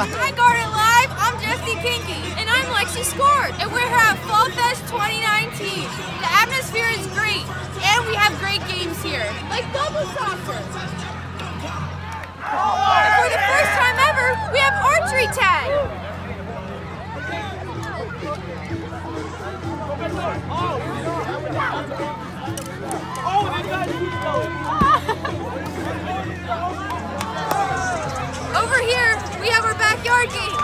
Hi Garnet Live, I'm Jesse Kinky. And I'm Lexi Scored. And we're here at Fall Fest 2019. The atmosphere is great, and we have great games here, like double soccer. And for the first time ever, we have archery tag. Over have our backyard games.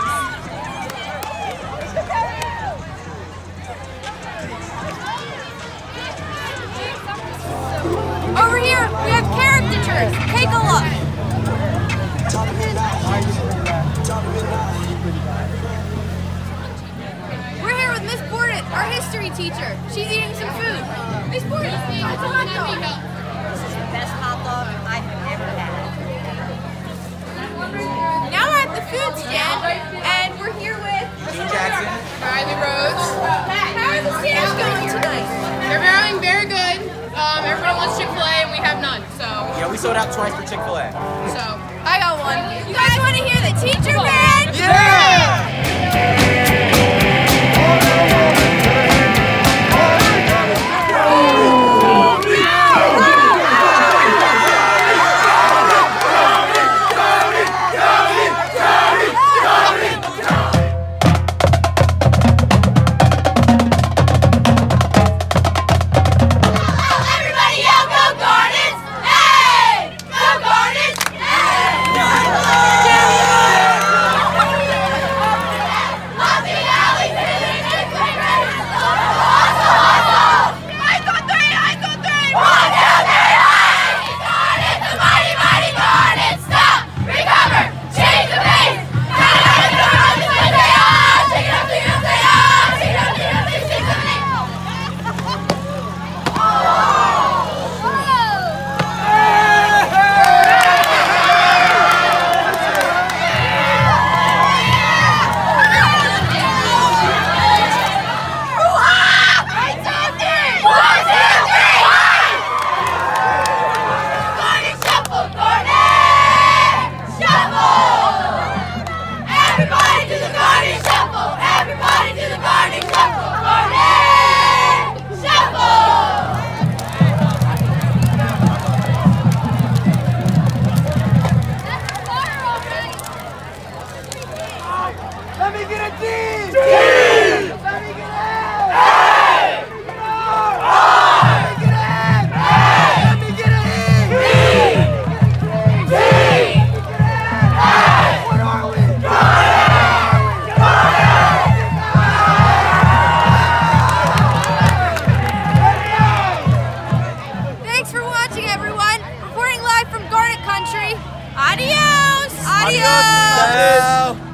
Over here, we have caricatures. Take a look. We're here with Miss Borden, our history teacher. She's eating some food. Miss Borden, it's a hot dog. We sold out twice for Chick-fil-A. so. I Let me get a D! D! Let me get an A! A! Let me get an R! Let me get an A! A! Let me get an E! D! D! Let me get an A! What are we? Thanks for watching, everyone. Reporting live from Garnet Country. Adios. Adios. Adios!